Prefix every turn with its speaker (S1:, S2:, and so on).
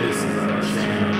S1: This is a shame.